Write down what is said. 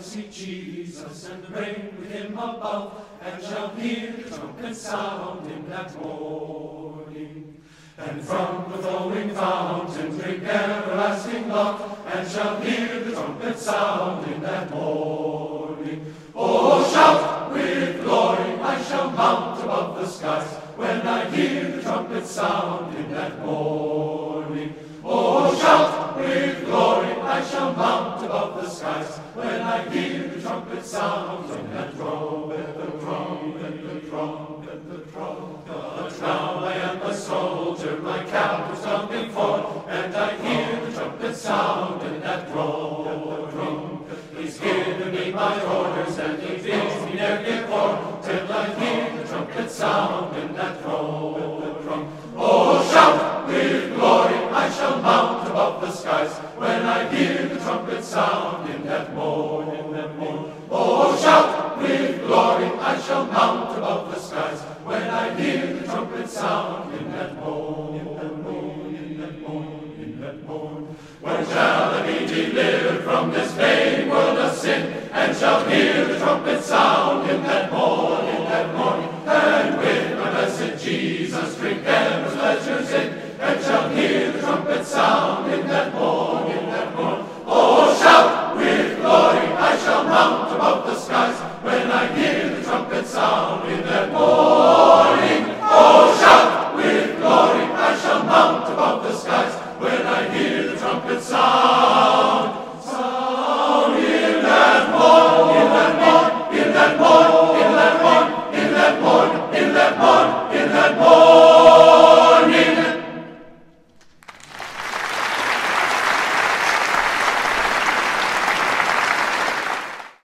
seek Jesus and reign with him above, and shall hear the trumpet sound in that morning. And from the flowing fountain drink everlasting love, and shall hear the trumpet sound in that morning. Oh, shout with glory, I shall mount above the skies, when I hear the trumpet sound in that morning. Oh, shout with glory, I shall mount above the skies, when I hear the trumpet sound in that trumpet, the trumpet, the trumpet, the trumpet. But now I am a soldier, my captive's coming forth, and I hear the trumpet sound in that drum. He's given me my orders, and he bids me ne'er trumpet sound in that morning, that morning. Oh, shout with glory, I shall mount above the skies, when I hear the trumpet sound in that morning, that morning, in that morning, in that morning. When shall I be delivered from this vain world of sin, and shall hear the trumpet sound in that morning, that morning, and with my blessed Jesus drink heaven's pleasures in, and shall hear the trumpet sound in that morning, with glory, I shall mount above the